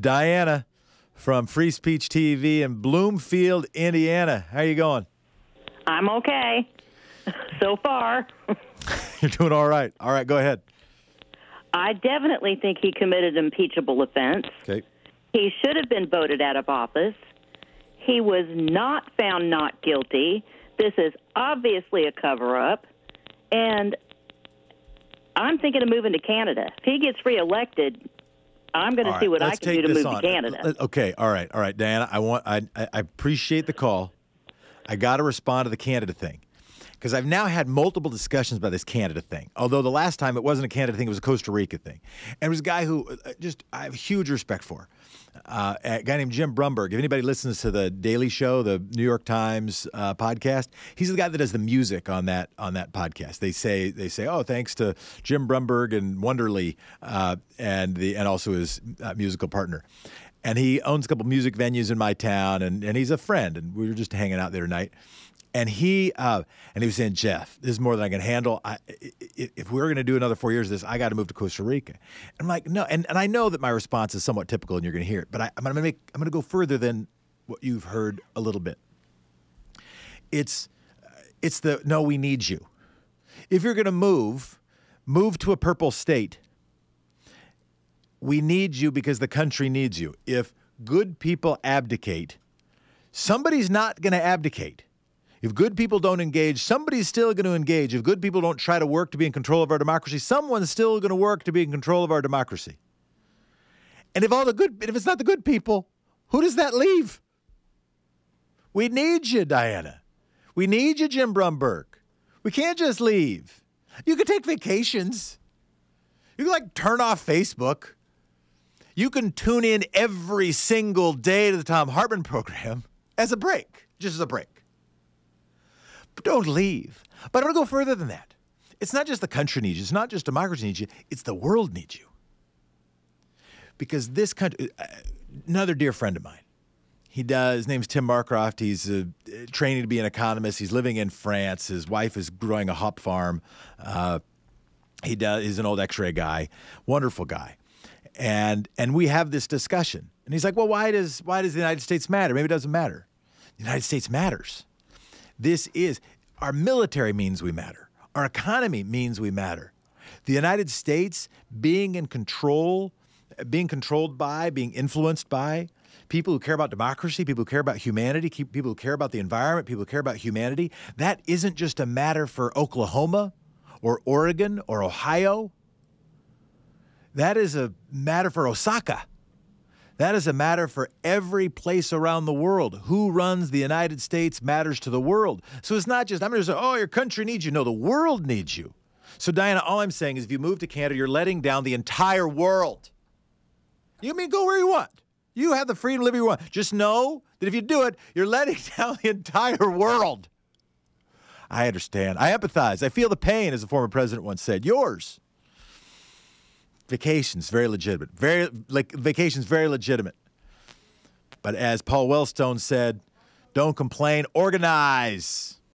Diana from Free Speech TV in Bloomfield, Indiana. How are you going? I'm okay so far. You're doing all right. All right, go ahead. I definitely think he committed impeachable offense. Okay. He should have been voted out of office. He was not found not guilty. This is obviously a cover up. And I'm thinking of moving to Canada. If he gets reelected, I'm going to right, see what I can do to move on. to Canada. Okay, all right, all right, Diana. I want I I I appreciate the call. I got to respond to the Canada thing because I've now had multiple discussions about this Canada thing. Although the last time it wasn't a Canada thing, it was a Costa Rica thing, and it was a guy who uh, just I have huge respect for. Uh, a guy named Jim Brunberg. If anybody listens to the Daily Show, the New York Times uh, podcast, he's the guy that does the music on that on that podcast. They say they say, oh, thanks to Jim Brunberg and Wonderly, uh, and the and also his uh, musical partner. And he owns a couple music venues in my town, and, and he's a friend. And we were just hanging out there tonight. And he uh, and he was saying, Jeff, this is more than I can handle. I, if we're going to do another four years of this, I got to move to Costa Rica. And I'm like, no. And, and I know that my response is somewhat typical, and you're going to hear it. But I, I'm going to make I'm going to go further than what you've heard a little bit. It's it's the no, we need you. If you're going to move, move to a purple state. We need you because the country needs you. If good people abdicate, somebody's not going to abdicate. If good people don't engage, somebody's still going to engage. If good people don't try to work to be in control of our democracy, someone's still going to work to be in control of our democracy. And if all the good, if it's not the good people, who does that leave? We need you, Diana. We need you, Jim Brunberg. We can't just leave. You can take vacations. You can like turn off Facebook. You can tune in every single day to the Thom Hartmann program as a break, just as a break. But don't leave. But I'm going to go further than that. It's not just the country needs you, it's not just democracy needs you, it's the world needs you. Because this country, uh, another dear friend of mine, he does. His name's Tim Marcroft. He's uh, training to be an economist. He's living in France. His wife is growing a hop farm. Uh, he does. He's an old X-ray guy. Wonderful guy. And and we have this discussion. And he's like, "Well, why does why does the United States matter? Maybe it doesn't matter. The United States matters. This is our military means we matter. Our economy means we matter. The United States being in control, being controlled by, being influenced by people who care about democracy, people who care about humanity, people who care about the environment, people who care about humanity, that isn't just a matter for Oklahoma or Oregon or Ohio. That is a matter for Osaka. That is a matter for every place around the world. Who runs the United States matters to the world. So it's not just, I'm just, oh, your country needs you. No, the world needs you. So, Diana, all I'm saying is if you move to Canada, you're letting down the entire world. You mean go where you want. You have the freedom to live where you want. Just know that if you do it, you're letting down the entire world. I understand. I empathize. I feel the pain, as the former president once said. Yours. Vacations, very legitimate. Very like vacations, very legitimate. But as Paul Wellstone said, don't complain, organize.